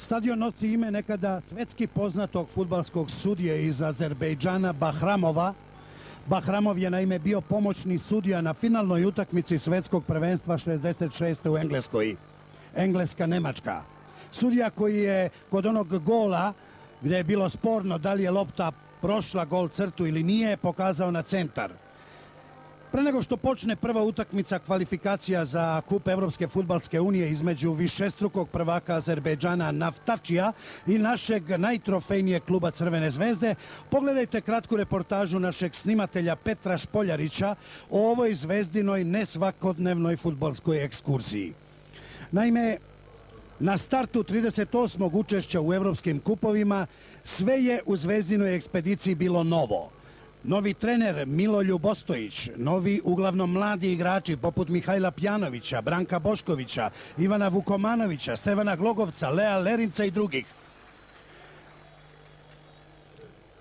Stadion nosi ime nekada svetski poznatog futbalskog sudije iz Azerbejdžana Bahramova. Bahramov je naime bio pomoćni sudija na finalnoj utakmici svetskog prvenstva 66. u Engleskoj. Engleska-Nemačka. Sudija koji je kod onog gola gdje je bilo sporno da li je lopta prošla gol crtu ili nije, pokazao na centar. Pre nego što počne prva utakmica kvalifikacija za kup Evropske futbalske unije između višestrukog prvaka Azerbejdžana Naftačija i našeg najtrofejnijeg kluba Crvene zvezde, pogledajte kratku reportažu našeg snimatelja Petra Špoljarića o ovoj zvezdinoj nesvakodnevnoj futbalskoj ekskurziji. Naime, na startu 38. učešća u evropskim kupovima sve je u zvezdinoj ekspediciji bilo novo. Novi trener Milo Ljubostojić, novi uglavnom mladi igrači poput Mihajla Pjanovića, Branka Boškovića, Ivana Vukomanovića, Stevana Glogovca, Lea Lerinca i drugih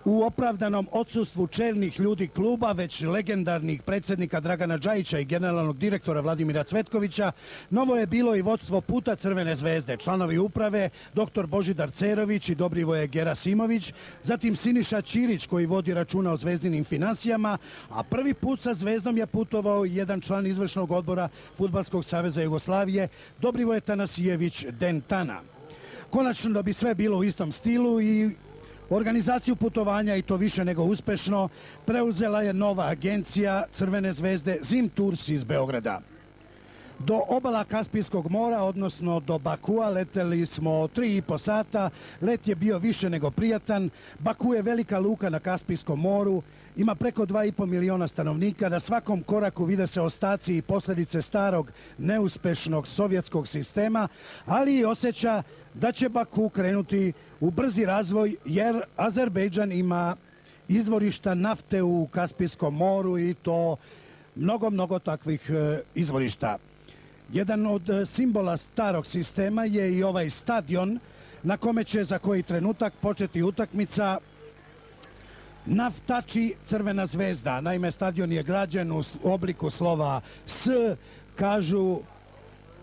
u opravdanom odsustvu čelnih ljudi kluba, već legendarnih predsjednika Dragana Đajića i generalnog direktora Vladimira Cvetkovića, novo je bilo i vodstvo puta Crvene zvezde, članovi uprave, dr. Božidar Cerović i Dobrivoje Gerasimović, zatim Siniša Ćirić koji vodi računa o zvezdinim financijama, a prvi put sa zvezdom je putovao jedan član izvršnog odbora Futbalskog saveza Jugoslavije, Dobrivoje Tanasijević Dentana. Konačno da bi sve bilo u istom stilu i Organizaciju putovanja i to više nego uspešno preuzela je nova agencija Crvene zvezde Zim Tours iz Beograda. Do obala Kaspijskog mora, odnosno do Bakua, leteli smo tri i po sata. Let je bio više nego prijatan. Baku je velika luka na Kaspijskom moru. Ima preko 2,5 miliona stanovnika. Na svakom koraku vide se ostaci i posljedice starog, neuspešnog sovjetskog sistema, ali i osjeća da će Baku krenuti u brzi razvoj jer Azerbejdžan ima izvorišta nafte u Kaspijskom moru i to mnogo, mnogo takvih e, izvorišta. Jedan od e, simbola starog sistema je i ovaj stadion na kome će za koji trenutak početi utakmica Naftači Crvena zvezda. Naime, stadion je građen u obliku slova S, kažu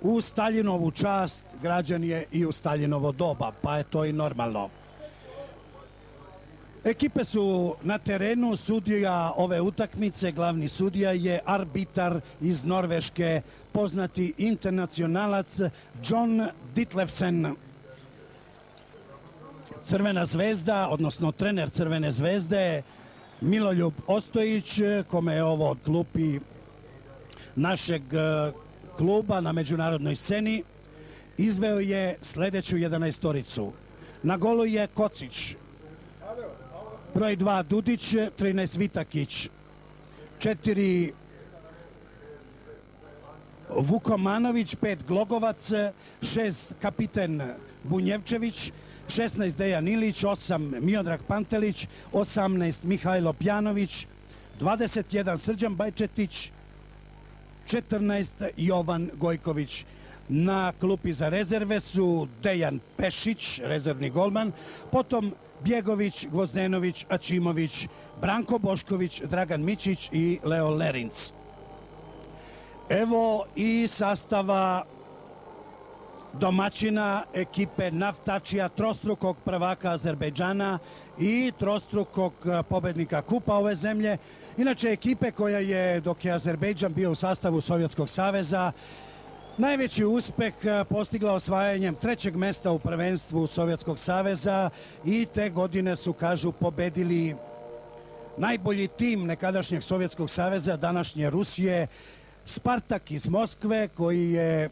u Staljinovu čast građan je i u Staljinovo doba, pa je to i normalno. Ekipe su na terenu, sudija ove utakmice, glavni sudija je arbitar iz Norveške, poznati internacionalac John Ditlevsen. Crvena zvezda, odnosno trener Crvene zvezde, Miloljub Ostojić, kome je ovo od klupi našeg kluba na međunarodnoj sceni, izveo je sljedeću jedanaestoricu. Na golu je Kocić, broj 2 Dudić, 13 Vitakić, 4 Vukomanović, 5 Glogovac, 6 kapiten Bunjevčević, 16 Dejan Ilić, 8 Miodrag Pantelić, 18 Mihajlo Pjanović, 21 Srđan Bajčetić, 14 Jovan Gojković. Na klupi za rezerve su Dejan Pešić, rezervni golman, potom Bjegović, Gvozdenović, Ačimović, Branko Bošković, Dragan Mićić i Leo Lerinc. Evo i sastava domaćina ekipe Naftačija, trostrukog prvaka Azerbejdžana i trostrukog pobednika kupa ove zemlje. Inače, ekipe koja je, dok je Azerbejdžan bio u sastavu Sovjetskog saveza, najveći uspeh postigla osvajanjem trećeg mesta u prvenstvu Sovjetskog saveza i te godine su, kažu, pobedili najbolji tim nekadašnjeg Sovjetskog saveza, današnje Rusije, Spartak iz Moskve, koji je,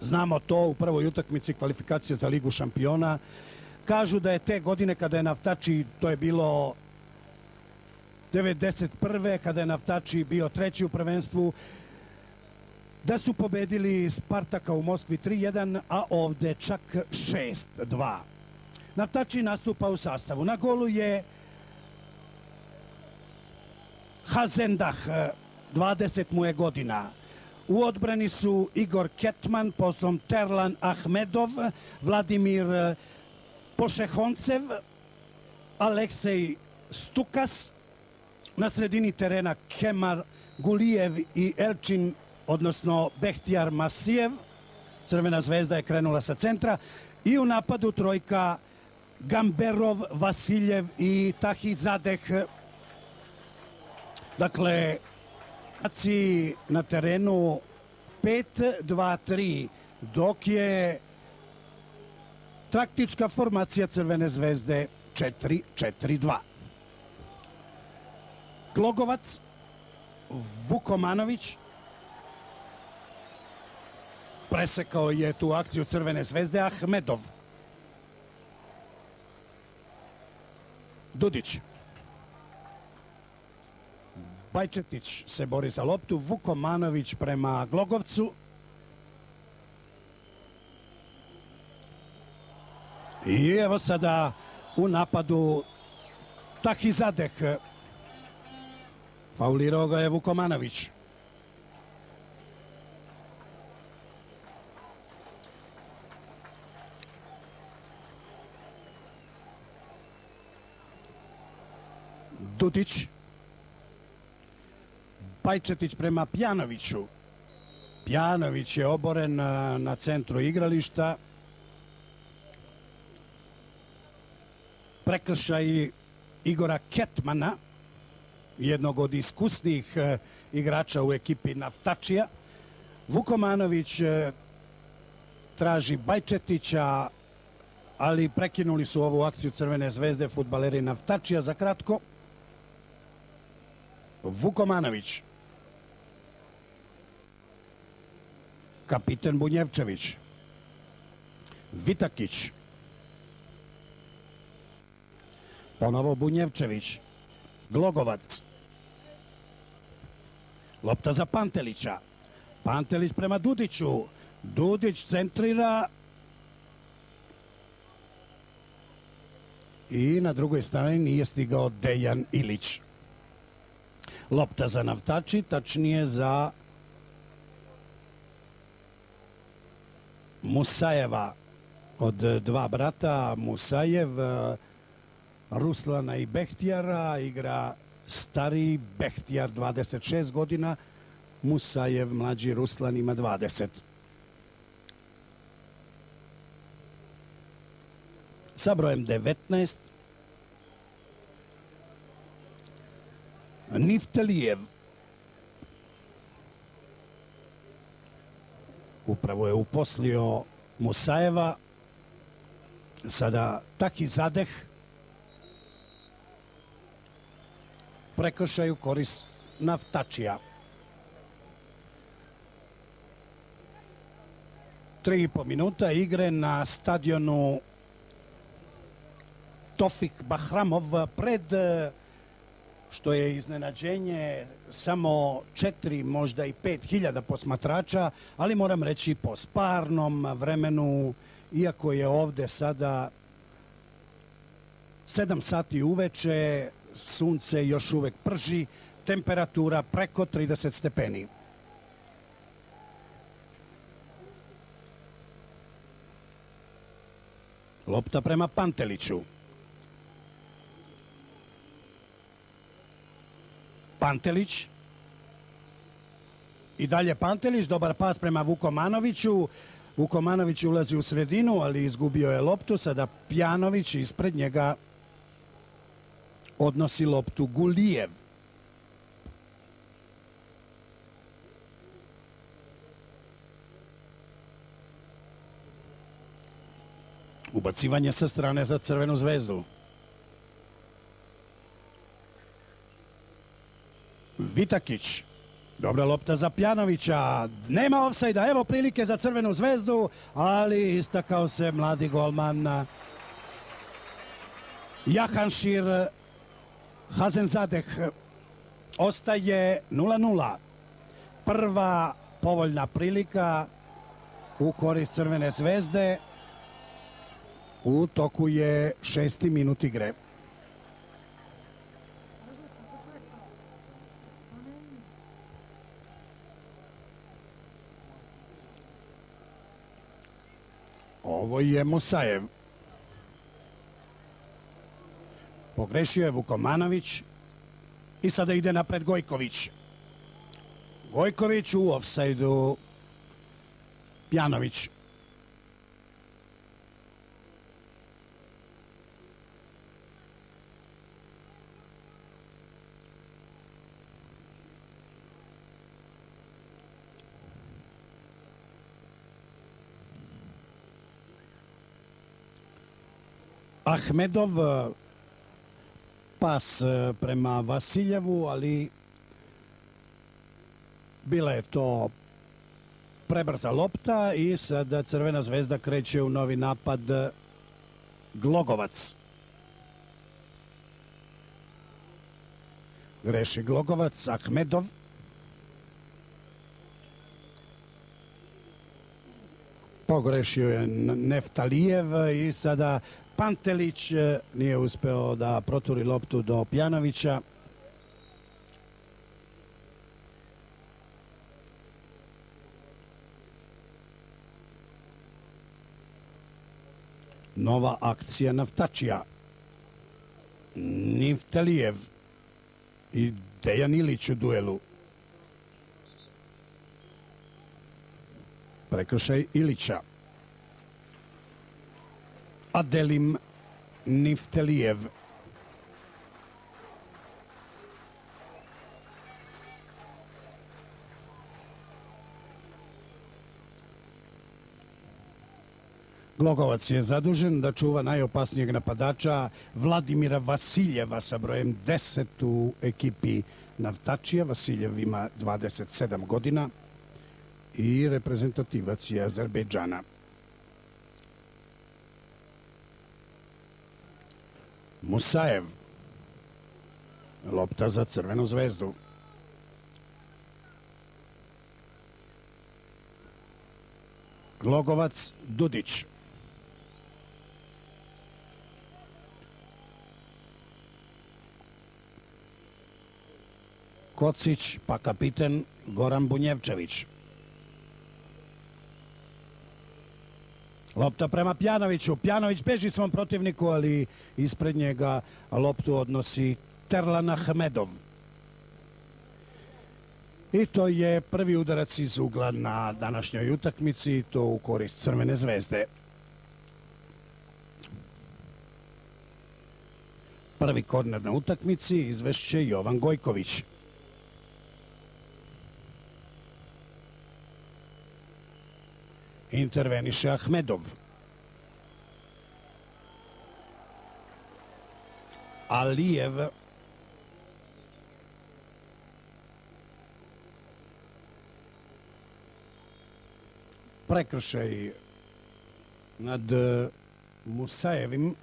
znamo to, u prvoj utakmici kvalifikacije za Ligu šampiona, kažu da je te godine kada je Naftači, to je bilo 91. kada je Naftači bio treći u prvenstvu, da su pobedili Spartaka u Moskvi 3-1, a ovde čak 6-2. Naftači nastupa u sastavu. Na golu je Hazendah, 20 mu je godina. U odbrani su Igor Ketman, potom Terlan Ahmedov, Vladimir Pošehoncev, Aleksej Stukas, na sredini terena Kemar Gulijev i Elčin, odnosno Behtijar Masijev. Crvena zvezda je krenula sa centra i u napadu trojka Gamberov, Vasiljev i Tahi Zadeh. Dakle, na terenu 5-2-3, dok je taktička formacija Crvene zvezde 4-4-2. Glogovac, Vukomanović, presekao je tu akciju Crvene zvezde Ahmedov. Dudić. Bajčetić se bori za loptu, Vukomanović prema Glogovcu. I evo sada u napadu Tahizadeh. Faulirao ga je Vukomanović. Dudić. Pajčetić prema Pjanoviću. Pjanović je oboren na, centru igrališta. Prekršaj Igora Ketmana, jednog od iskusnijih e, igrača u ekipi Naftačija. Vukomanović e, traži Bajčetića, ali prekinuli su ovu akciju Crvene zvezde futbaleri Naftačija za kratko. Vukomanović. Kapiten Bunjevčević. Vitakić. Ponovo Bunjevčević. Glogovac. Lopta za Pantelića. Pantelić prema Dudiću. Dudić centrira. I na drugoj strani nije stigao Dejan Ilić lopta za naftači, tačnije za Musajeva od dva brata, Musajev, Ruslana i Behtijara, igra stari Behtijar 26 godina, Musajev mlađi Ruslan ima 20. Sa brojem 19 Niftelijev. Upravo je uposlio Musajeva. Sada Taki Zadeh. Prekršaju koris Naftačija. Tri i po minuta igre na stadionu Tofik Bahramov pred što je iznenađenje samo četiri, možda i pet hiljada posmatrača, ali moram reći po sparnom vremenu, iako je ovde sada sedam sati uveče, sunce još uvek prži, temperatura preko 30 stepeni. Lopta prema Panteliću. Pantelić. I dalje Pantelić, dobar pas prema Vukomanoviću. Vukomanović ulazi u sredinu, ali izgubio je loptu. Sada Pjanović ispred njega odnosi loptu Gulijev. Ubacivanje sa strane za Crvenu zvezdu. Vitakić. Dobra lopta za Pjanovića. Nema ofsajda. Evo prilike za Crvenu zvezdu, ali istakao se mladi golman Jahanšir Hazenzadeh. Ostaje 0-0. Prva povoljna prilika u korist Crvene zvezde. U toku je šesti minut igre. Ovo je Musajev. Pogrešio je Vukomanović i sada ide napred Gojković. Gojković u ofsajdu. Pjanović Ahmedov pas prema Vasiljevu, ali bila je to prebrza lopta i sada Crvena zvezda kreće u novi napad Glogovac. Greši Glogovac, Ahmedov. Pogrešio je Neftalijev i sada Pantelić e, nije uspeo da proturi loptu do Pjanovića. Nova akcija Naftačija. Niftelijev i Dejan Ilić u duelu. Prekršaj Ilića. Adelim Niftelijev. Glogovac je zadužen da čuva najopasnijeg napadača Vladimira Vasiljeva sa brojem 10 u ekipi Navtačija. Vasiljev ima 27 godina i reprezentativac je Azerbejdžana. Musajev. Lopta za crvenu zvezdu. Glogovac, Dudić. Kocić, pa kapiten Goran Bunjevčević. Lopta prema Pjanoviću. Pjanović beži svom protivniku, ali ispred njega loptu odnosi Terlan Ahmedov. I to je prvi udarac iz ugla na današnjoj utakmici, to u korist Crvene zvezde. Prvi korner na utakmici izvešće Jovan Gojković. Interveniše Ahmedov. Alijev prekršaj nad Musajevim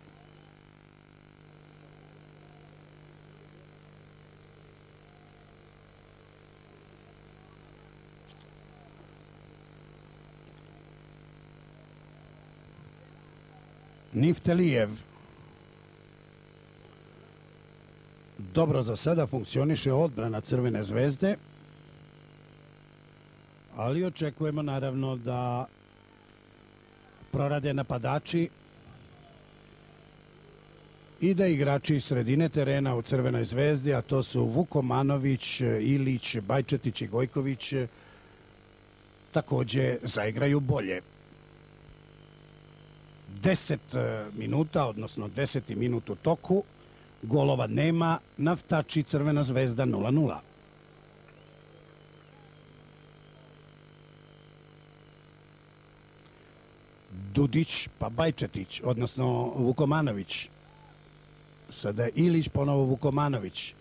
Niftelijev. Dobro za sada funkcioniše odbrana Crvene zvezde, ali očekujemo naravno da prorade napadači i da igrači sredine terena u Crvenoj zvezdi, a to su Vukomanović, Ilić, Bajčetić i Gojković, takođe zaigraju bolje. 10 e, minuta, odnosno 10. minut u toku, golova nema, naftači Crvena zvezda 0-0. Dudić pa Bajčetić, odnosno Vukomanović. Sada je Ilić, ponovo Vukomanović.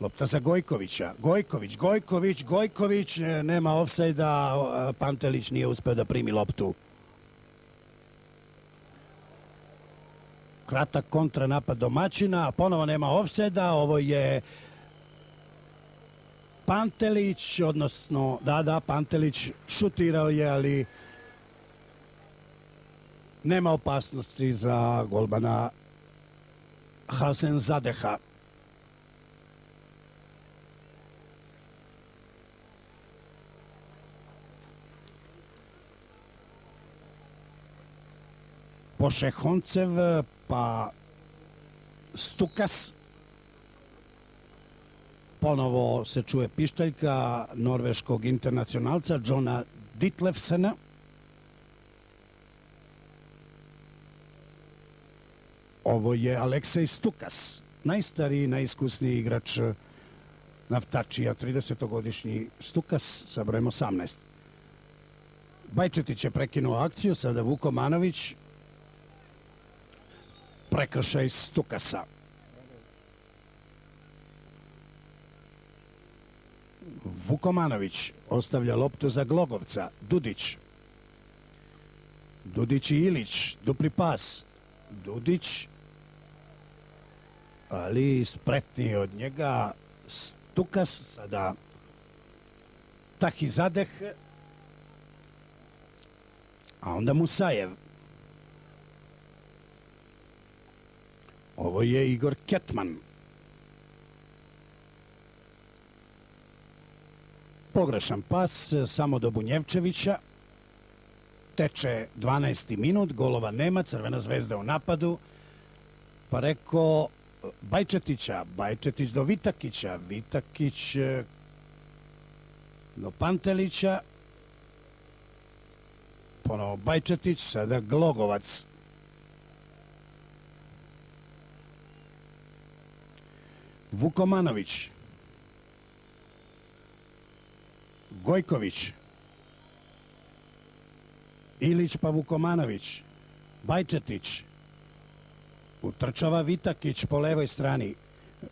Lopta za Gojkovića. Gojković, Gojković, Gojković, e, nema ofsajda, Pantelić nije uspeo da primi loptu. Kratak kontranapad domaćina, a ponovo nema ofseda, ovo je Pantelić, odnosno, da, da, Pantelić šutirao je, ali nema opasnosti za golbana Hasen Zadeha. Pošehoncev pa Stukas. Ponovo se čuje pištaljka norveškog internacionalca Johna Ditlevsena. Ovo je Aleksej Stukas, najstariji, najiskusniji igrač naftačija, 30-godišnji Stukas sa brojem 18. Bajčetić je prekinuo akciju, sada Vuko Manović Prekršaj Stukasa. Vukomanović ostavlja loptu za Glogovca. Dudić. Dudić i Ilić. Dupli pas. Dudić. Ali spretniji od njega Stukas. Sada Tahi Zadeh. A onda Musajev. Ovo je Igor Ketman. Pogrešan pas samo do Bunjevčevića. Teče 12. minut, golova nema, Crvena zvezda u napadu. Pa rekao Bajčetića, Bajčetić do Vitakića, Vitakić e, do Pantelića, ponovo Bajčetić, sada Glogovac. Vukomanović, Gojković, Ilić pa Vukomanović, Bajčetić, utrčava Vitakić po levoj strani.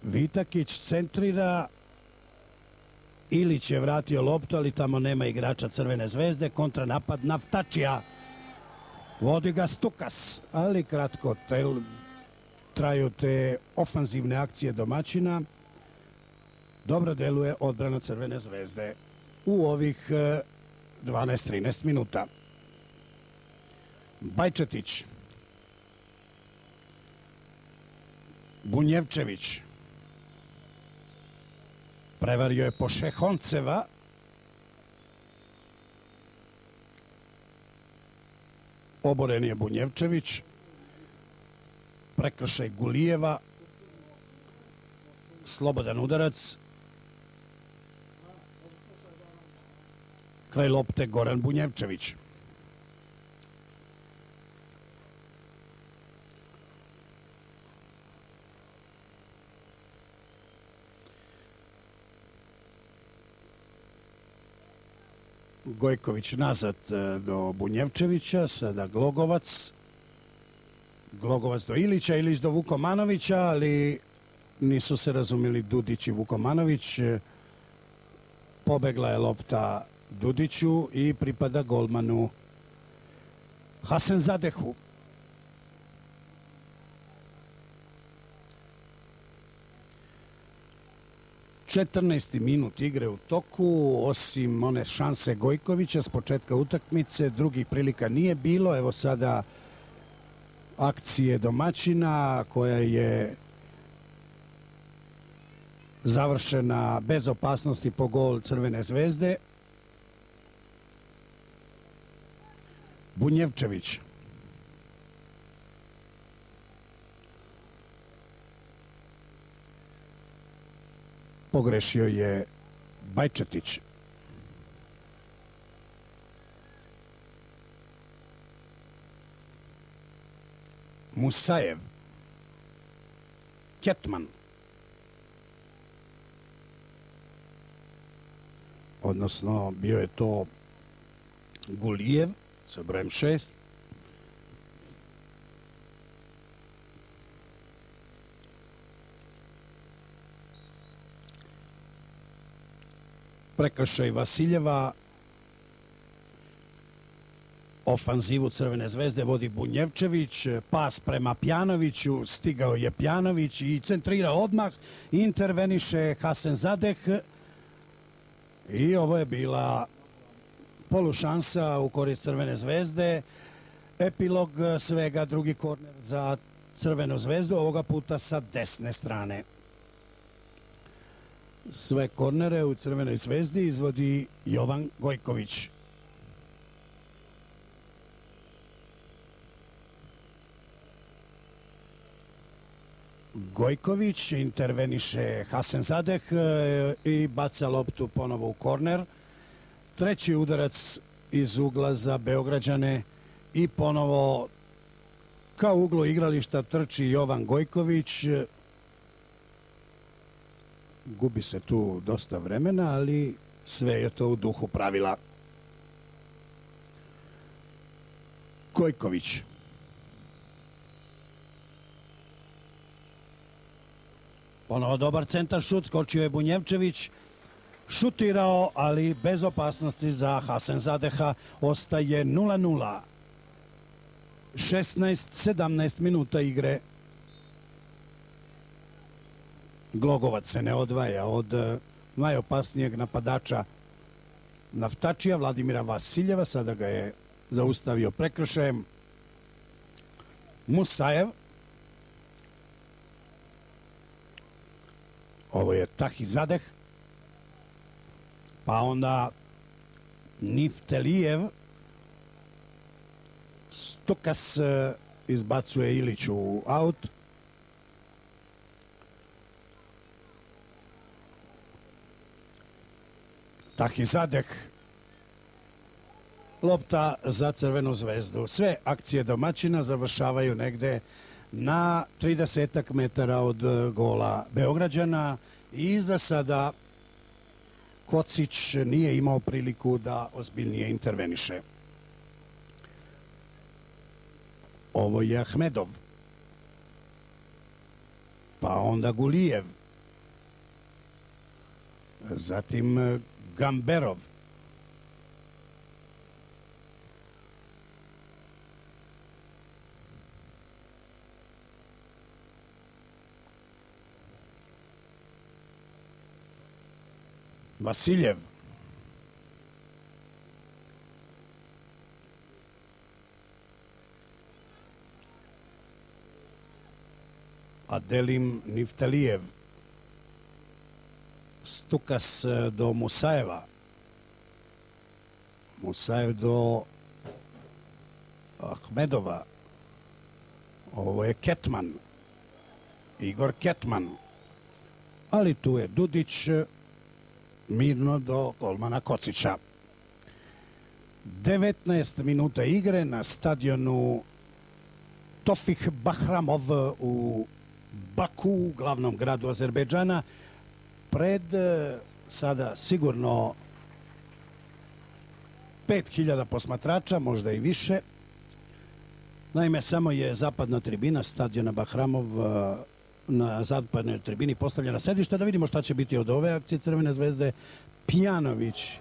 Vitakić centrira, Ilić je vratio loptu, ali tamo nema igrača Crvene zvezde, kontranapad Naftačija, vodi ga Stukas, ali kratko tel, traju te ofanzivne akcije domaćina. Dobro deluje odbrana Crvene zvezde u ovih 12-13 e, minuta. Bajčetić. Bunjevčević. Prevario je po Šehonceva. Oboren je Bunjevčević. Prekršaj Gulijeva. Slobodan udarac. Kraj lopte Goran Bunjevčević. Gojković nazad e, do Bunjevčevića, sada Glogovac. Glogovac do Ilića, Ilić do Vukomanovića, ali nisu se razumili Dudić i Vukomanović. Pobegla je lopta Dudiću i pripada golmanu Hasan Zadehu. 14. minut igre u toku, osim one šanse Gojkovića s početka utakmice, drugih prilika nije bilo. Evo sada akcije domaćina koja je završena bez opasnosti po gol Crvene zvezde. Bunjevčević. Pogrešio je Bajčetić. Musajev. Ketman. Odnosno, bio je to Gulijev sa brojem 6. prekršaj Vasiljeva ofanzivu Crvene zvezde vodi Bunjevčević, pas prema Pjanoviću, stigao je Pjanović i centrira odmah, interveniše Hasen Zadeh i ovo je bila polušansa u korist Crvene zvezde, epilog svega drugi korner za Crvenu zvezdu, ovoga puta sa desne strane sve kornere u Crvenoj zvezdi izvodi Jovan Gojković. Gojković interveniše Hasan Zadeh e, i baca loptu ponovo u korner. Treći udarac iz ugla za Beograđane i ponovo kao uglo igrališta trči Jovan Gojković gubi se tu dosta vremena, ali sve je to u duhu pravila. Kojković. Ponovo dobar centar šut, skočio je Bunjevčević, šutirao, ali bez opasnosti za Hasan Zadeha. Ostaje 0-0. 16-17 minuta igre. Glogovac se ne odvaja od eh, najopasnijeg napadača Naftačija, Vladimira Vasiljeva, sada ga je zaustavio prekršajem. Musajev. Ovo je Tahi Zadeh. Pa onda Niftelijev. Stukas e, izbacuje Ilić u aut. Tahi Zadeh lopta za Crvenu zvezdu. Sve akcije domaćina završavaju negde na 30 metara od e, gola Beograđana i za sada Kocić nije imao priliku da ozbiljnije interveniše. Ovo je Ahmedov. Pa onda Gulijev. Zatim e, Gamberov. Vasiljev. Adelim Niftelijev. Stukas e, do Musajeva. Musajev do Ahmedova. Ovo je Ketman. Igor Ketman. Ali tu je Dudić, mirno do golmana Kocića. 19 minuta igre na stadionu Tofih Bahramov u Baku, glavnom gradu Azerbejdžana, pred e, sada sigurno 5000 posmatrača, možda i više. Naime, samo je zapadna tribina stadiona Bahramov e, na zapadnoj tribini postavljena sedišta, da vidimo šta će biti od ove akcije Crvene zvezde. Pijanović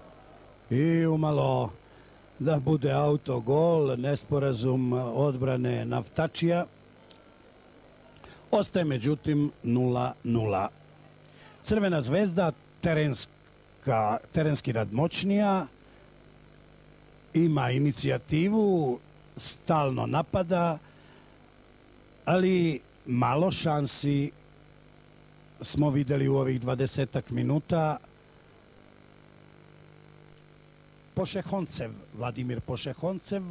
i umalo da bude auto gol, nesporazum odbrane Naftačija. Ostaje međutim 0-0. Crvena zvezda terenska, terenski radmoćnija, ima inicijativu, stalno napada, ali malo šansi smo videli u ovih 20 minuta. Pošehoncev, Vladimir Pošehoncev,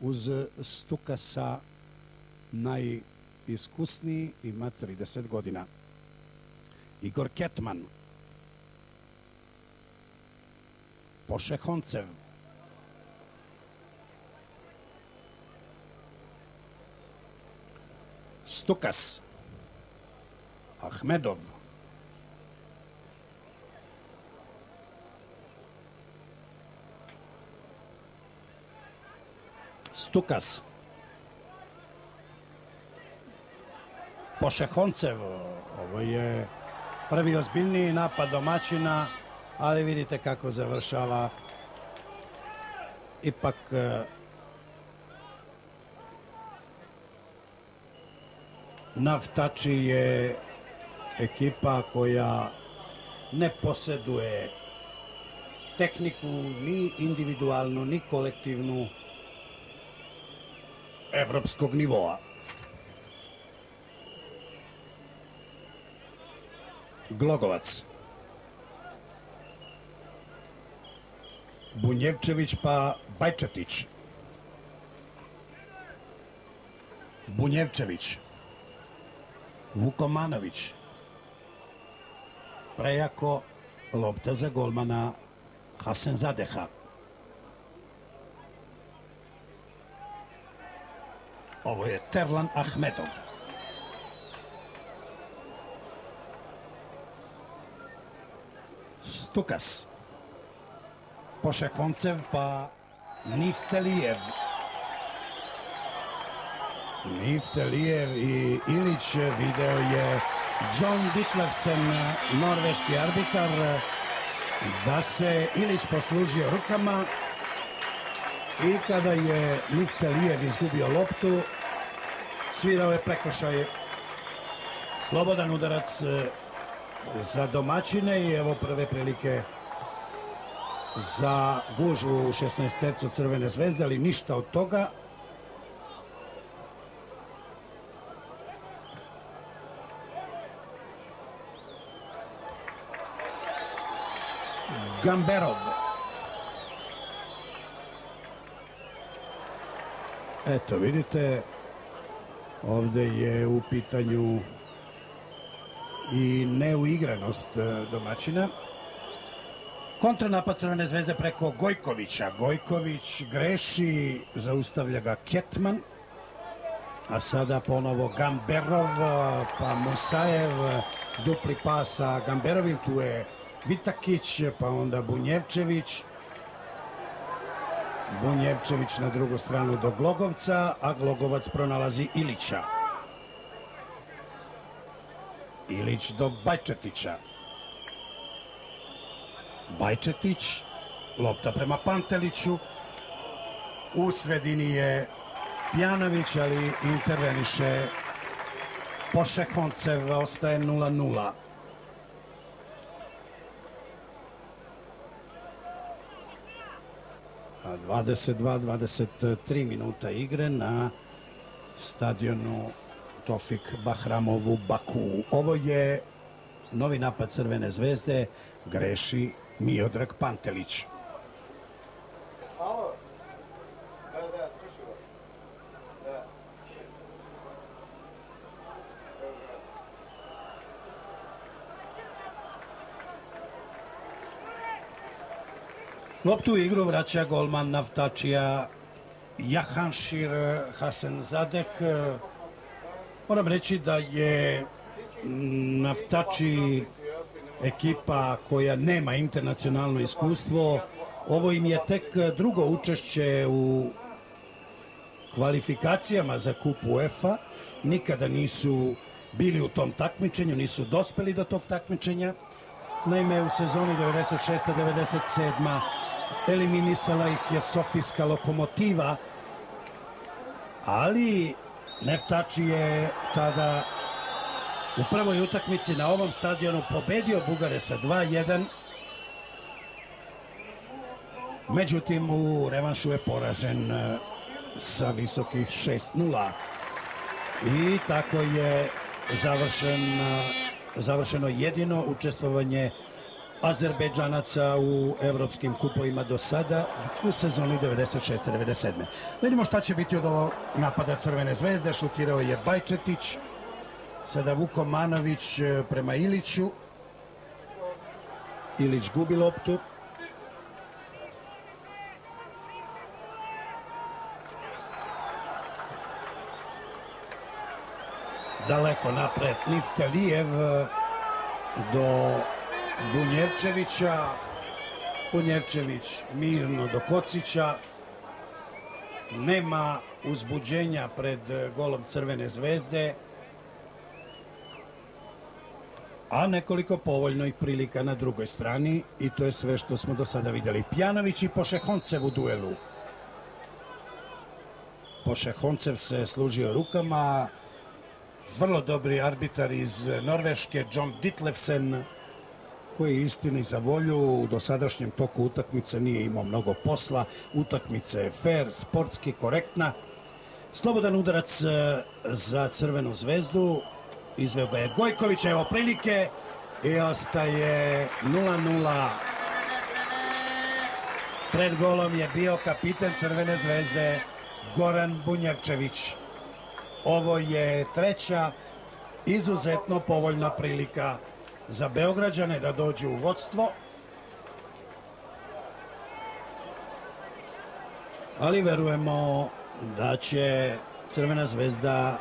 uz Stukasa najiskusniji, ima 30 godina. Igor Ketman, Pošehoncev, Stukas, Ahmedov, Stukas, Pošehoncev, ovo je prvi ozbiljniji napad domaćina, ali vidite kako završava. Ipak Naftači je ekipa koja ne poseduje tehniku ni individualnu, ni kolektivnu evropskog nivoa. Glogovac. Bunjevčević pa Bajčetić. Bunjevčević. Vukomanović. Prejako lopta za golmana Hasan Zadeha. Ovo je Terlan Ahmedov. Stukas. Pošekoncev pa Niftelijev. Niftelijev i Ilić video je John Ditlevsen, norveški arbitar, da se Ilić poslužio rukama i kada je Mihtelijev izgubio loptu, svirao je prekošaj. Slobodan udarac e, za domaćine i evo prve prilike za gužvu u 16 tercu Crvene zvezde, ali ništa od toga. Gamberov. Eto, vidite, ovde je u pitanju i neuigranost e, domaćina. Kontranapad Crvene zvezde preko Gojkovića. Gojković greši, zaustavlja ga Ketman. A sada ponovo Gamberov, pa Musajev, dupli pas sa Gamberovim, tu je Vitakić, pa onda Bunjevčević. Bunjevčević na drugu stranu do Glogovca, a Glogovac pronalazi Ilića. Ilić do Bajčetića. Bajčetić, lopta prema Panteliću. U sredini je Pjanović, ali interveniše Pošekoncev, ostaje 0-0. 22-23 minuta igre na stadionu Tofik Bahramov u Baku. Ovo je novi napad Crvene zvezde, greši Miodrag Pantelić. Loptu u igru vraća golman Naftačija Jahanšir Hasan Zadeh. Moram reći da je Naftači ekipa koja nema internacionalno iskustvo. Ovo im je tek drugo učešće u kvalifikacijama za kup UEFA. Nikada nisu bili u tom takmičenju, nisu dospeli do tog takmičenja. Naime, u sezoni 96-97 eliminisala ih je Sofijska lokomotiva, ali Neftači je tada u prvoj utakmici na ovom stadionu pobedio Bugare sa 2-1. Međutim, u revanšu je poražen e, sa visokih 6-0. I tako je završen, e, završeno jedino učestvovanje Azerbejdžanaca u evropskim kupovima do sada u sezoni 96-97. Vidimo šta će biti od ovo napada Crvene zvezde. Šutirao je Bajčetić, sada Vuko Manović e, prema Iliću. Ilić gubi loptu. Daleko napred Niftelijev e, do Bunjevčevića, Bunjevčević mirno do Kocića, nema uzbuđenja pred golom Crvene zvezde, a nekoliko povoljnoj prilika na drugoj strani i to je sve što smo do sada videli. Pjanović i Pošehoncev u duelu. Pošehoncev se služio rukama, vrlo dobri arbitar iz Norveške, John Ditlevsen, koji istini za volju u dosadašnjem toku utakmice nije imao mnogo posla. Utakmica je fair, sportski, korektna. Slobodan udarac e, za Crvenu zvezdu. Izveo ga je Gojković, evo prilike i ostaje 0-0. Pred golom je bio kapiten Crvene zvezde Goran Bunjevčević. Ovo je treća izuzetno povoljna prilika za Beograđane da dođu u vodstvo. Ali verujemo da će Crvena zvezda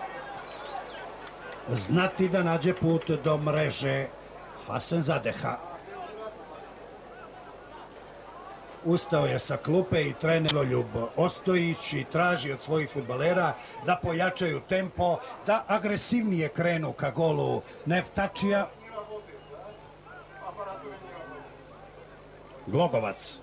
znati da nađe put do mreže Hasan Zadeha. ustao je sa klupe i trener Ljub Ostojić i traži od svojih futbalera da pojačaju tempo, da agresivnije krenu ka golu Neftačija. Glogovac.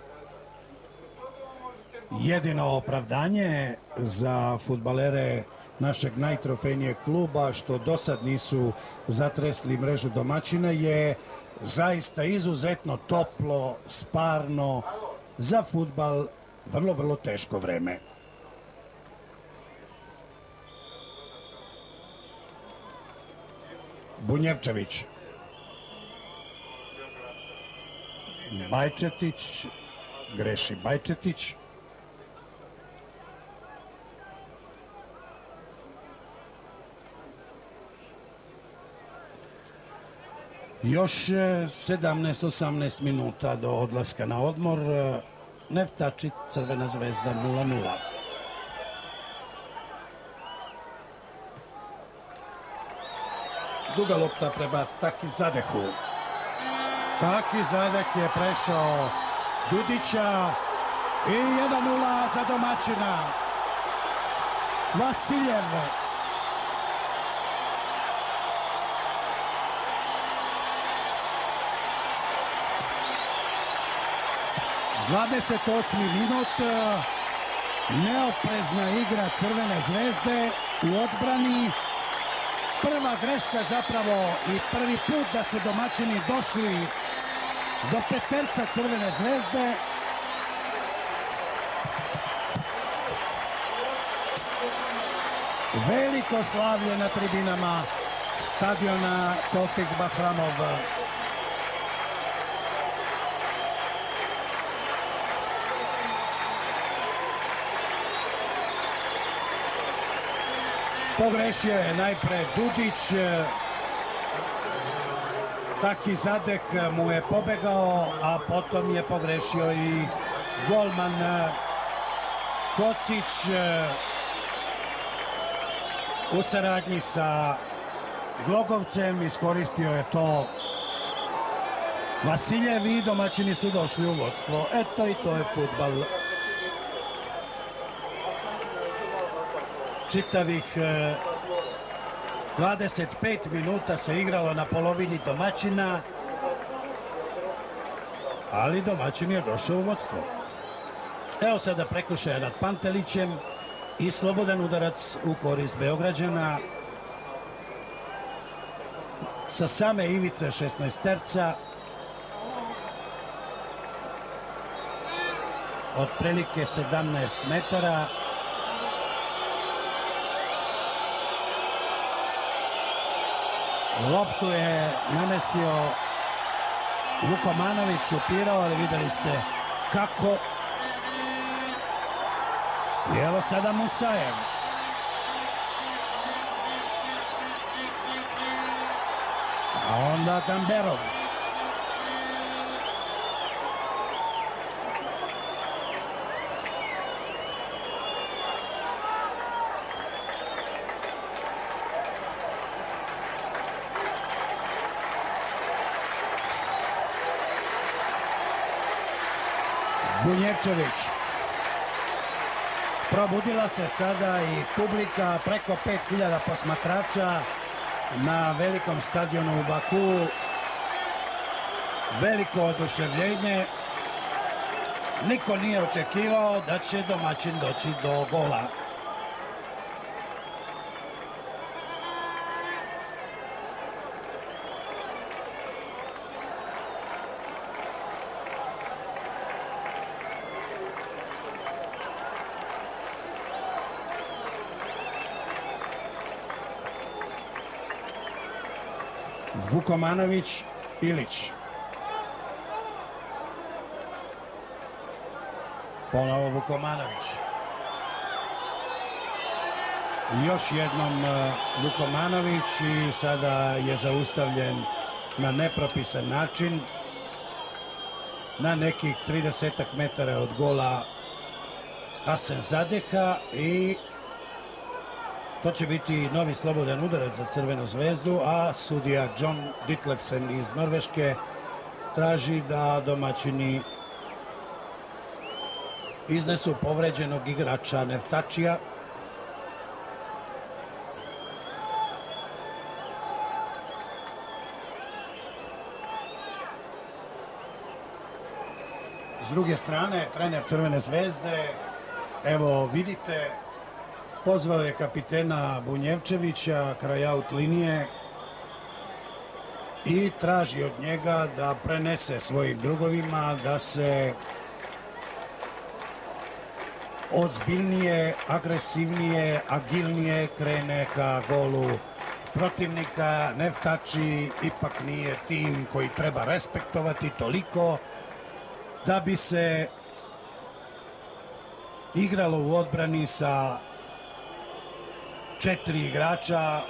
Jedino opravdanje za futbalere našeg najtrofejnijeg kluba što do sad nisu zatresli mrežu domaćina je zaista izuzetno toplo, sparno, za futbal vrlo, vrlo teško vreme. Bunjevčević. Bajčetić, greši Bajčetić. Još 17-18 minuta do odlaska na odmor. Neftači Crvena zvezda 0-0. Duga lopta prema Taki Zadehu. Taki Zadek je prešao Dudića i 1-0 za domaćina. Vasiljev 28. minut neoprezna igra Crvene zvezde u odbrani prva greška zapravo i prvi put da se domaćini došli do peterca Crvene zvezde. Veliko slavlje na tribinama stadiona Tofik Bahramov. Pogrešio je najpre Dudić, Taki Zadek mu je pobegao, a potom je pogrešio i golman Kocić u saradnji sa Glogovcem, iskoristio je to Vasiljev i domaćini su došli u vodstvo. Eto i to je futbal. čitavih 25 e, minuta se igralo na polovini domaćina, ali domaćin je došao u vodstvo. Evo sada prekušaja nad Pantelićem i slobodan udarac u korist Beograđana sa same ivice 16 terca otprilike 17 metara Loptu je namestio Vukomanović, šupirao, ali videli ste kako. I evo sada Musajev. A onda Gamberov. Bunjevčević. Probudila se sada i publika, preko 5000 posmatrača na velikom stadionu u Baku. Veliko oduševljenje. Niko nije očekivao da će domaćin doći do gola. Vukomanović, Ilić. Ponovo Vukomanović. Još jednom e, Vukomanović i sada je zaustavljen na nepropisan način na nekih 30 metara od gola Hasan Zadeha i to će biti novi slobodan udarac za Crvenu zvezdu, a sudija John Ditlevsen iz Norveške traži da domaćini iznesu povređenog igrača Neftačija. S druge strane, trener Crvene zvezde, evo vidite, pozvao je kapitena Bunjevčevića kraj out linije i traži od njega da prenese svojim drugovima da se ozbiljnije, agresivnije, agilnije krene ka golu protivnika. Neftači ipak nije tim koji treba respektovati toliko da bi se igralo u odbrani sa četiri igrača.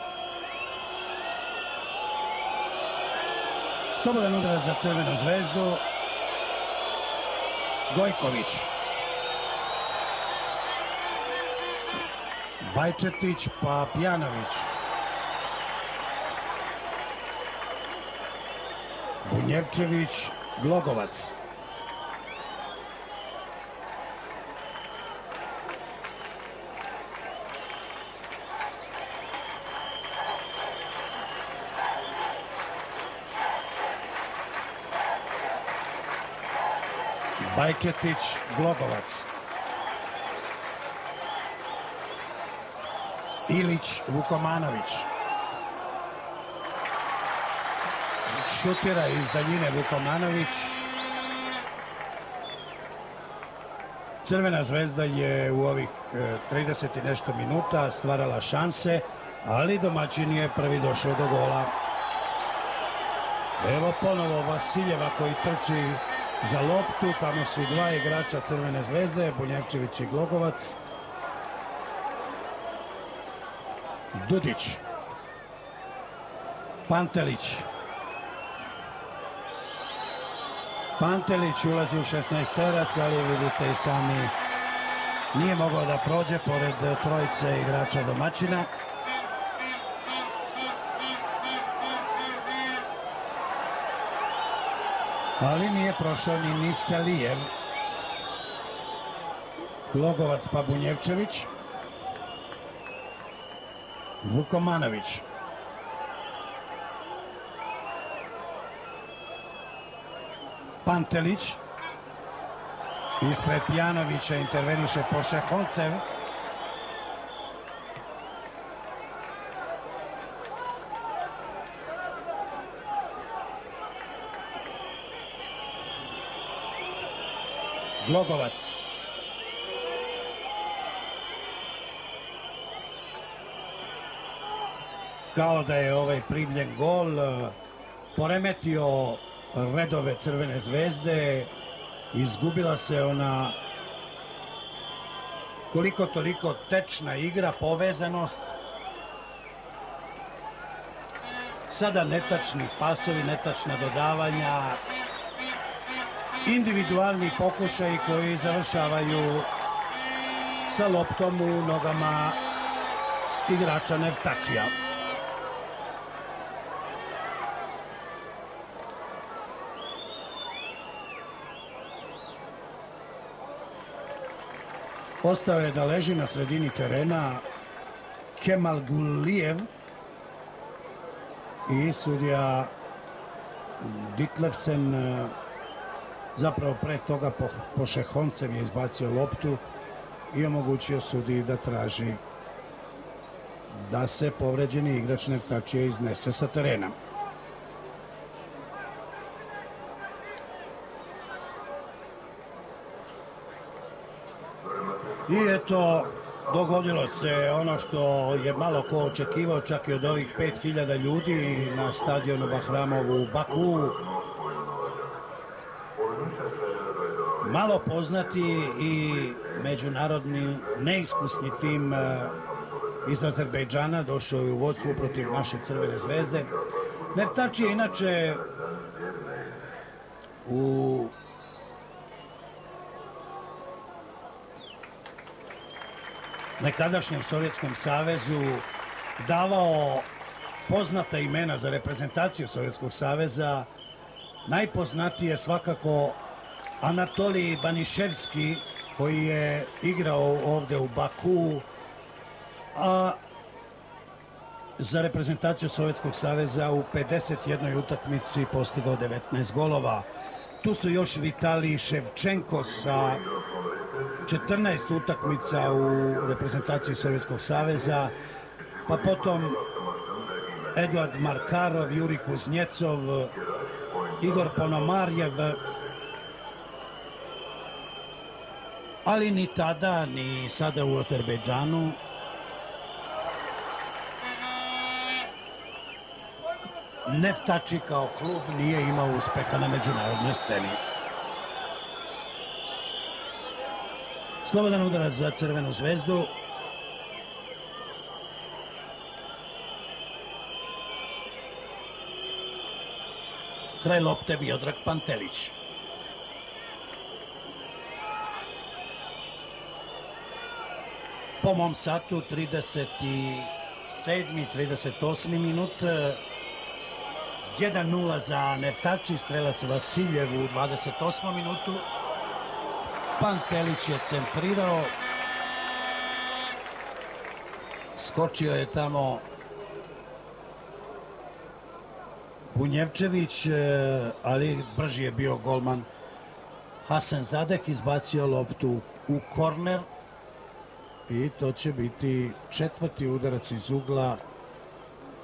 Slobodan udarac za Crvenu zvezdu. Gojković. Bajčetić pa Pjanović. Bunjevčević, Glogovac. Bajčetić, Glogovac. Ilić, Vukomanović. Šutira iz daljine Vukomanović. Crvena zvezda je u ovih 30 e, i nešto minuta stvarala šanse, ali domaćin je prvi došao do gola. Evo ponovo Vasiljeva koji trči za loptu. Tamo su dva igrača Crvene zvezde, Bunjevčević i Glogovac. Dudić. Pantelić. Pantelić ulazi u 16 terac, ali vidite i sami nije mogao da prođe pored trojice igrača domaćina. Ali nije prošao ni Niftalijev. Glogovac pa Bunjevčević. Vukomanović. Pantelić. Ispred Pjanovića interveniše Pošeholcev. Glogovac. Kao da je ovaj primljen gol e, poremetio redove Crvene zvezde, izgubila se ona koliko toliko tečna igra, povezanost. Sada netačni pasovi, netačna dodavanja, individualni pokušaj koji završavaju sa loptom u nogama igrača Nevtačija. Ostao je da leži na sredini terena Kemal Gulijev i sudija Ditlevsen zapravo pre toga po, po Šehoncev je izbacio loptu i omogućio sudi da traži da se povređeni igrač Neftačija iznese sa terena. I eto, dogodilo se ono što je malo ko očekivao, čak i od ovih 5000 ljudi na stadionu Bahramovu u Baku, malo poznati i međunarodni neiskusni tim e, iz Azerbejdžana došao je u vodstvu protiv naše Crvene zvezde. Neftač je inače u nekadašnjem Sovjetskom savezu davao poznata imena za reprezentaciju Sovjetskog saveza. Najpoznatije svakako Anatolij Baniševski koji je igrao ovde u Baku, a za reprezentaciju Sovjetskog saveza u 51. utakmici postigao 19 golova. Tu su još Vitalij Ševčenko sa 14 utakmica u reprezentaciji Sovjetskog saveza, pa potom Eduard Markarov, Juri Kuznjecov, Igor Ponomarjev, ali ni tada, ni sada u Azerbejdžanu Neftači kao klub nije imao uspeha na međunarodnoj sceni. Slobodan udarac za Crvenu zvezdu. Kraj lopte Biodrag Pantelić. Po mom satu 37. 38. minut 1-0 za Neftači, strelac Vasiljev u 28. minutu. Pantelić je centrirao. Skočio je tamo Bunjevčević, ali brži je bio golman Hasan Zadek, izbacio loptu u korner i to će biti četvrti udarac iz ugla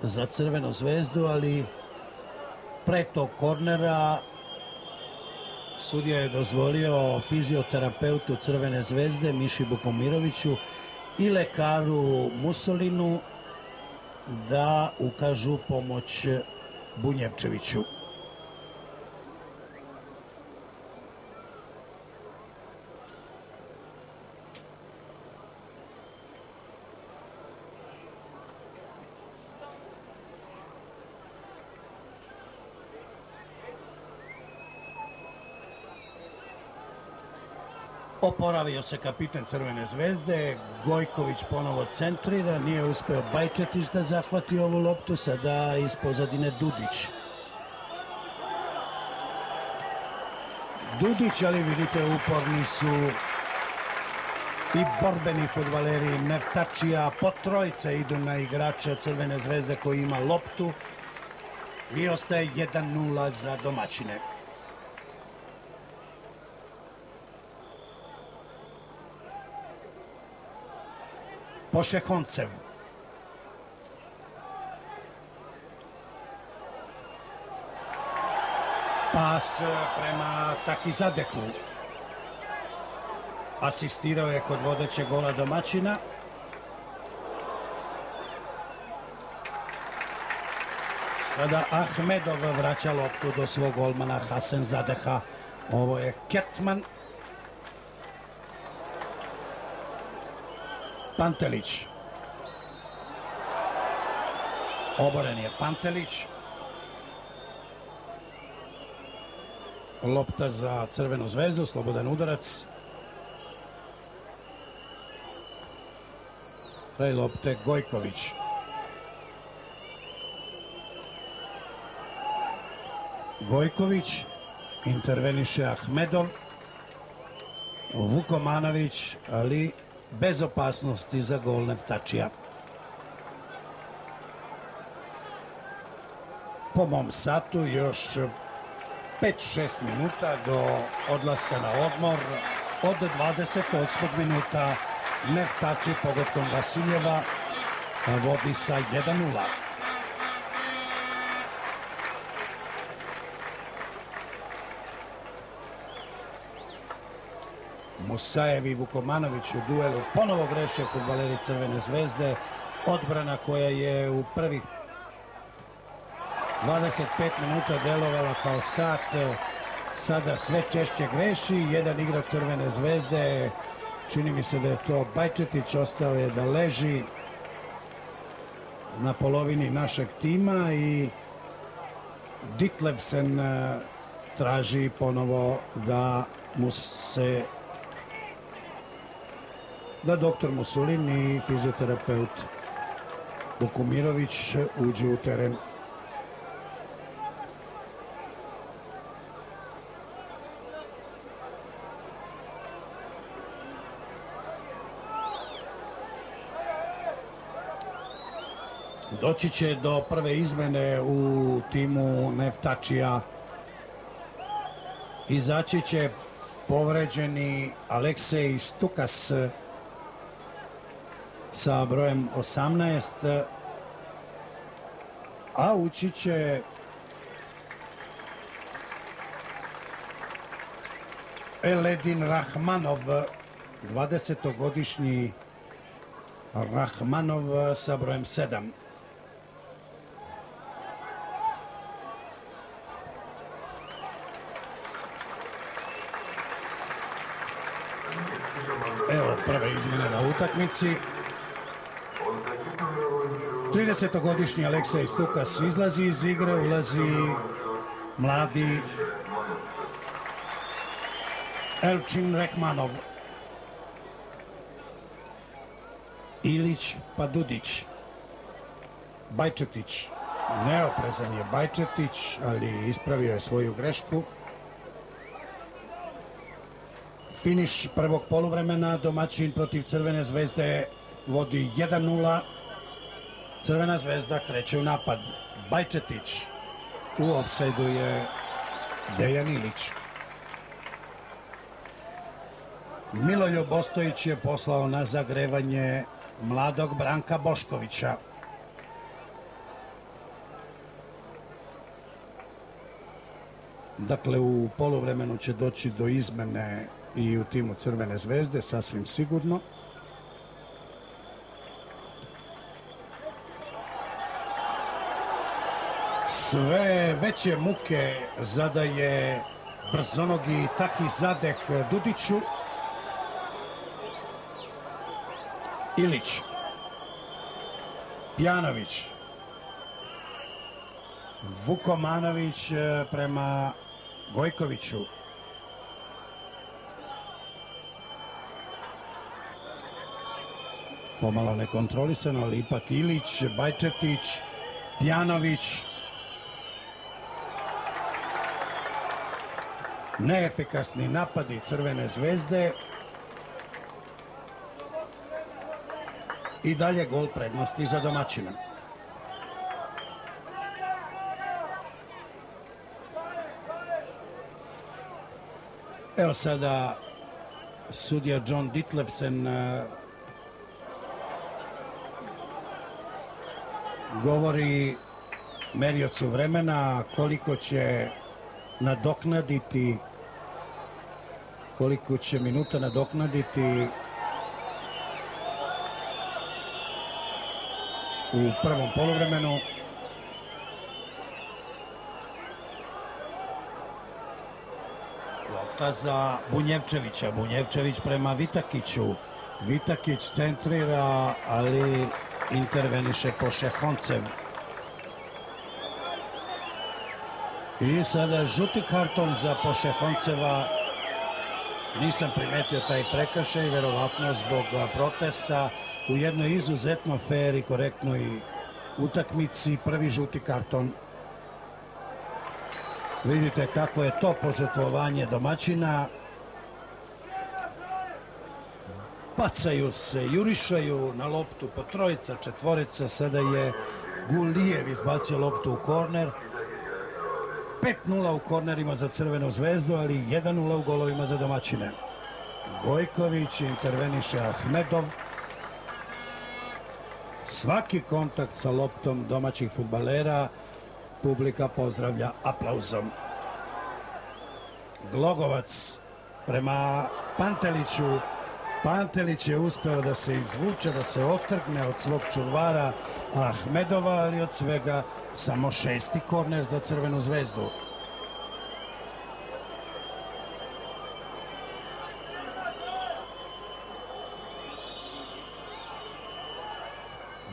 za Crvenu zvezdu, ali pre tog kornera sudija je dozvolio fizioterapeutu Crvene zvezde Miši Bukomiroviću i lekaru Musolinu da ukažu pomoć Bunjevčeviću. Oporavio se kapiten Crvene zvezde, Gojković ponovo centrira, nije uspeo Bajčetić da zahvati ovu loptu, sada iz pozadine Dudić. Dudić, ali vidite uporni su i borbeni futbaleri Neftačija, po trojce idu na igrača Crvene zvezde koji ima loptu i ostaje 1-0 za domaćine. по Шехонцев. Пас према Таки задеку. Асистирао е код водеќе гола домачина. Сада Ахмедов враќа лопту до свој голмана Хасен Задеха. Ово е Кетман Pantelić. Oboren je Pantelić. Lopta za Crvenu zvezdu, slobodan udarac. Kraj lopte Gojković. Gojković, interveniše Ahmedov, Vukomanović, ali bez opasnosti za gol Neftačija. Po mom satu još 5-6 minuta do odlaska na odmor. Od 28. minuta Neftači pogodkom Vasiljeva vodi sa 1-0. Musajev i Vukomanović u duelu ponovo greše futbaleri Crvene zvezde. Odbrana koja je u prvih 25 minuta delovala kao sat, sada sve češće greši. Jedan igrač Crvene zvezde, čini mi se da je to Bajčetić, ostao je da leži na polovini našeg tima i Ditlevsen eh, traži ponovo da mu se da doktor Musulin i fizioterapeut Bukumirović uđu u teren. Doći će do prve izmene u timu Neftačija. Izaći će povređeni Aleksej Stukas sa brojem 18, a ući će Eledin Rahmanov, 20-godišnji Rahmanov sa brojem 7. Evo prve izmjene na utakmici. 30-godišnji Aleksej Stukas izlazi iz igre, ulazi mladi Elčin Rekmanov. Ilić Padudić. Bajčetić. Neoprezan je Bajčetić, ali ispravio je svoju grešku. Finiš prvog poluvremena, domaćin protiv Crvene zvezde vodi 1-0. Crvena zvezda kreće u napad. Bajčetić. U offside je Dejan Ilić. Miloljub Ostojić je poslao na zagrevanje mladog Branka Boškovića. Dakle, u polovremenu će doći do izmene i u timu Crvene zvezde, sasvim sigurno. Sve veće muke zadaje brzonogi Taki Zadeh Dudiću. Ilić. Pjanović. Vukomanović e, prema Gojkoviću. Pomalo nekontrolisano, ali ipak Ilić, Bajčetić, Pjanović. Neefikasni napadi Crvene zvezde. i dalje gol prednosti za domaćina. Evo sada sudija John Ditlevsen uh, govori meriocu vremena koliko će nadoknaditi koliko će minuta nadoknaditi u prvom polovremenu. Lopta za Bunjevčevića. Bunjevčević prema Vitakiću. Vitakić centrira, ali interveniše po Šehoncev. I sada žuti karton za Pošehonceva. Nisam primetio taj prekašaj, verovatno zbog protesta u jednoj izuzetno fair i korektnoj utakmici prvi žuti karton. Vidite kako je to požetvovanje domaćina. Pacaju se, jurišaju na loptu po trojica, četvorica. Sada je Gulijev izbacio loptu u korner. 5-0 u kornerima za Crvenu zvezdu, ali 1-0 u golovima za domaćine. Gojković interveniše Ahmedov. Svaki kontakt sa loptom domaćih futbalera publika pozdravlja aplauzom. Glogovac prema Panteliću. Pantelić je uspeo da se izvuče, da se otrgne od svog čuvara Ahmedova, ali od svega samo šesti korner za Crvenu zvezdu.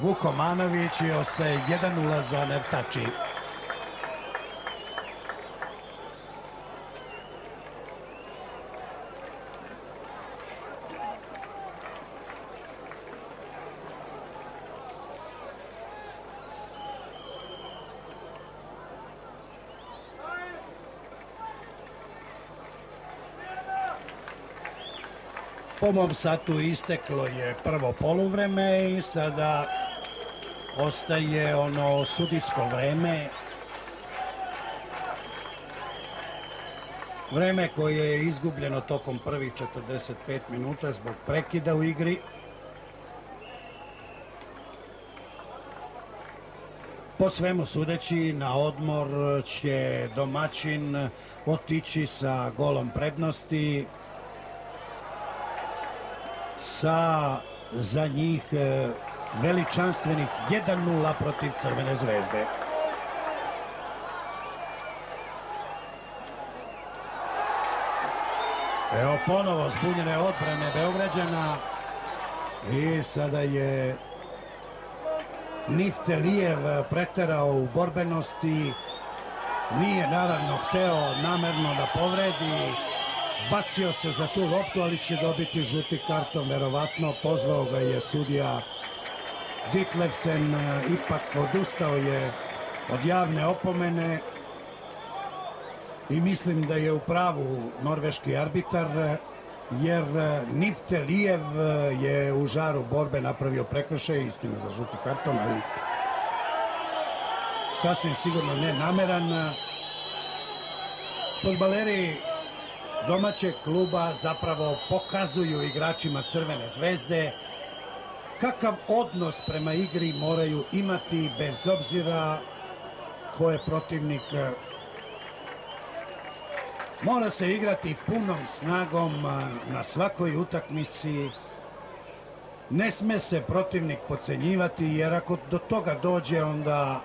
Vukomanović i ostaje 1-0 za Neftači. Po mom satu isteklo je prvo poluvreme i sada ostaje ono sudijsko vreme. Vreme koje je izgubljeno tokom prvih 45 minuta zbog prekida u igri. Po svemu sudeći na odmor će domaćin otići sa golom prednosti sa za njih e, veličanstvenih 1-0 protiv Crvene zvezde. Evo ponovo zbunjene odbrane Beograđana. I sada je Niftelijev preterao u borbenosti. Nije naravno hteo namerno da povredi bacio se za tu loptu ali će dobiti žuti karton verovatno pozvao ga je sudija Ditlevsen ipak odustao je od javne opomene i mislim da je u pravu norveški arbitar jer Nifte Lijev je u žaru borbe napravio prekršaj, istina za žuti karton, ali sasvim sigurno ne nameran. Futbaleri domaćeg kluba zapravo pokazuju igračima Crvene zvezde kakav odnos prema igri moraju imati bez obzira ko je protivnik Mora se igrati punom snagom na svakoj utakmici. Ne sme se protivnik pocenjivati jer ako do toga dođe onda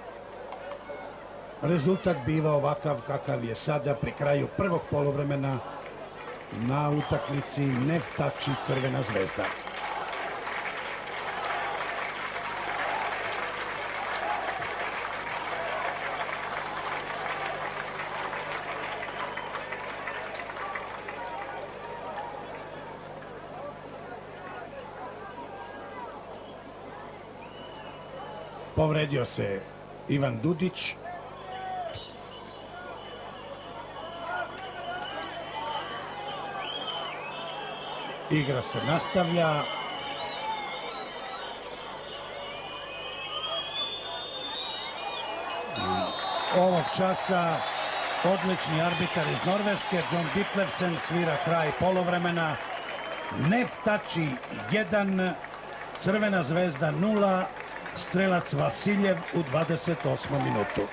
rezultat biva ovakav kakav je sada pri kraju prvog polovremena na utakmici Neftači Crvena zvezda. Povredio se Ivan Dudić. Igra se nastavlja. Ovog časa odlični arbitar iz Norveške, John Ditlevsen, svira kraj polovremena. Neftači 1, Crvena zvezda 0, strelac Vasiljev u 28. minutu.